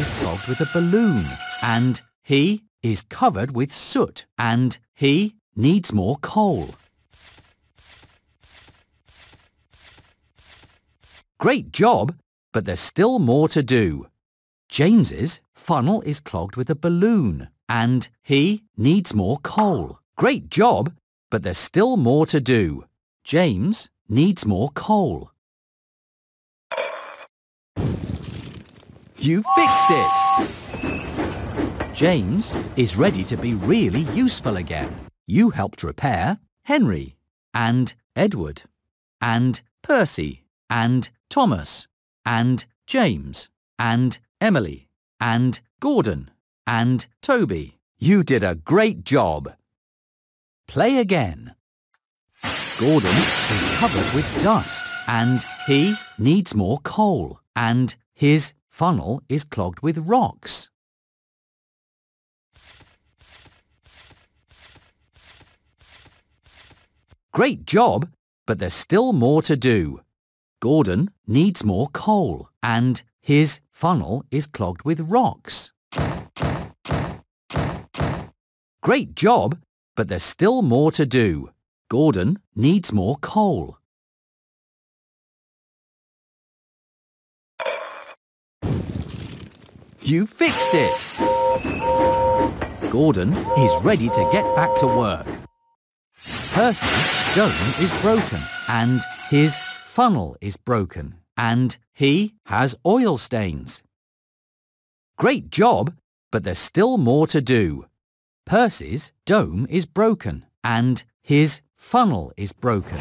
is clogged with a balloon and he is covered with soot and he needs more coal. Great job, but there's still more to do. James's funnel is clogged with a balloon and he needs more coal. Great job, but there's still more to do. James needs more coal. You fixed it! James is ready to be really useful again. You helped repair Henry and Edward and Percy and Thomas and James and Emily and Gordon and Toby. You did a great job. Play again. Gordon is covered with dust and he needs more coal and his funnel is clogged with rocks. Great job, but there's still more to do. Gordon needs more coal and his funnel is clogged with rocks. Great job, but there's still more to do. Gordon needs more coal. You fixed it! Gordon is ready to get back to work. Percy's dome is broken and his funnel is broken and he has oil stains. Great job, but there's still more to do. Percy's dome is broken and his funnel is broken.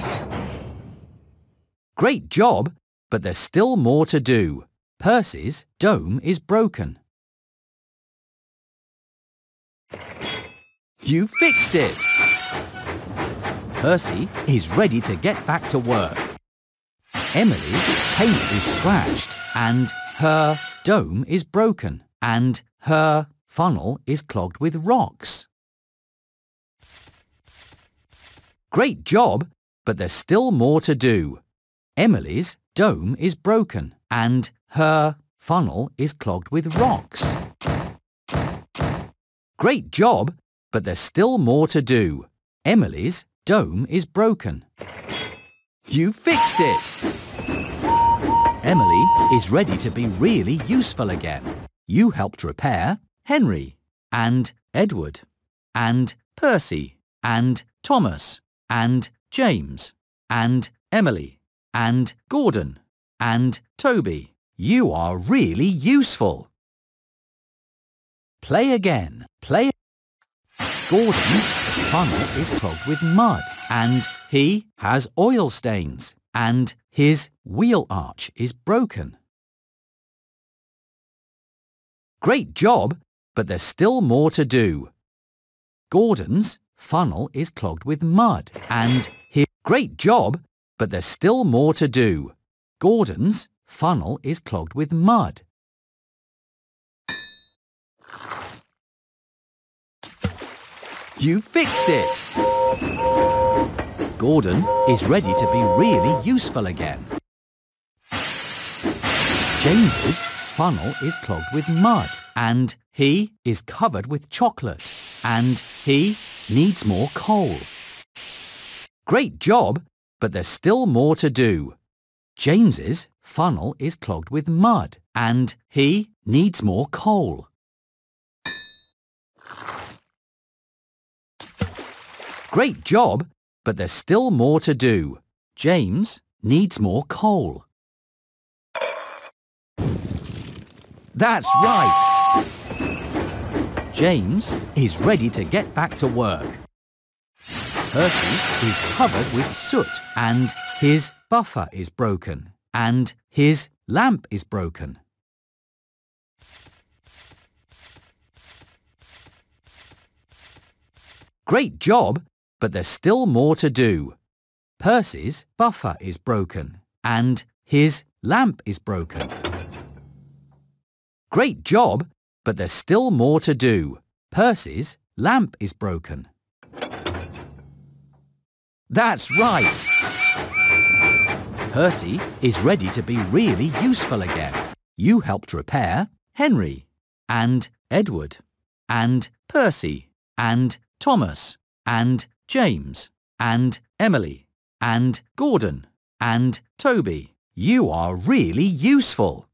Great job, but there's still more to do. Percy's dome is broken. You fixed it! Percy is ready to get back to work. Emily's paint is scratched and her dome is broken and her funnel is clogged with rocks. Great job, but there's still more to do. Emily's dome is broken and her funnel is clogged with rocks. Great job, but there's still more to do. Emily's dome is broken. You fixed it! Emily is ready to be really useful again. You helped repair Henry and Edward and Percy and Thomas and James and Emily and Gordon and Toby. You are really useful. Play again. Play. Gordon's funnel is clogged with mud and he has oil stains and his wheel arch is broken. Great job, but there's still more to do. Gordon's funnel is clogged with mud and his great job, but there's still more to do. Gordon's funnel is clogged with mud. You fixed it! Gordon is ready to be really useful again. James's funnel is clogged with mud and he is covered with chocolate and he needs more coal. Great job, but there's still more to do. James's funnel is clogged with mud and he needs more coal. Great job, but there's still more to do. James needs more coal. That's right! James is ready to get back to work. Percy is covered with soot and his buffer is broken and his lamp is broken. Great job, but there's still more to do. Percy's buffer is broken and his lamp is broken. Great job, but there's still more to do. Percy's lamp is broken. That's right! Percy is ready to be really useful again. You helped repair Henry and Edward and Percy and Thomas and James and Emily and Gordon and Toby. You are really useful.